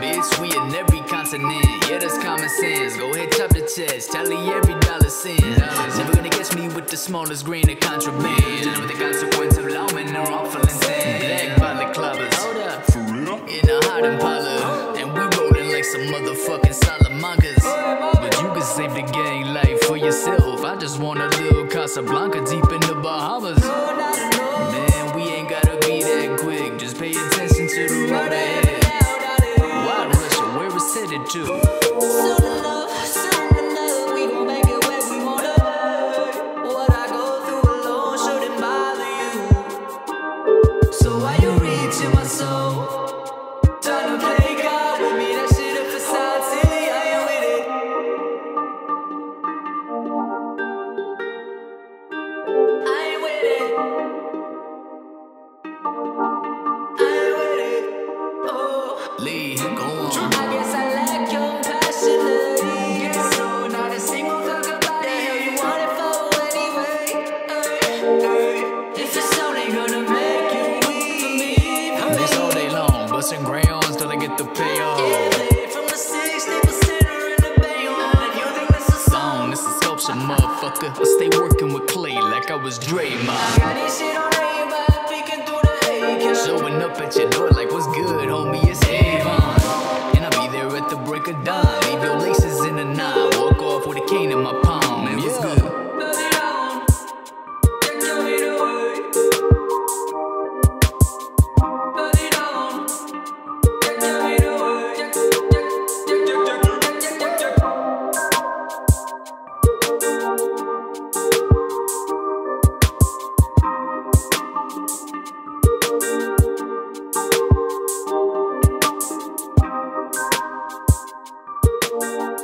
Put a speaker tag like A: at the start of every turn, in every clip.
A: Bitch, we in every continent. Yeah, that's common sense. Go ahead, chop the chest. Tally every dollar sin. Never gonna catch me with the smallest grain of contraband. Dealing with the consequence of lawmen or awful intent. Black balaclavas. Hold up. For
B: real?
A: In a hot impala. And we rolling like some motherfucking Salamancas. But you can save the gang life for yourself. I just want a little Casablanca deep in the Bahamas. It.
C: Oh.
A: Lee, go on. Busting crayons till I get the payoff. Yeah,
C: From the 60% in the Bayonne You think this is
A: Song, this is sculpture, motherfucker. I stay working with clay like I was Draymond. Showing up at your door like what's good,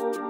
C: Thank